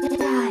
die.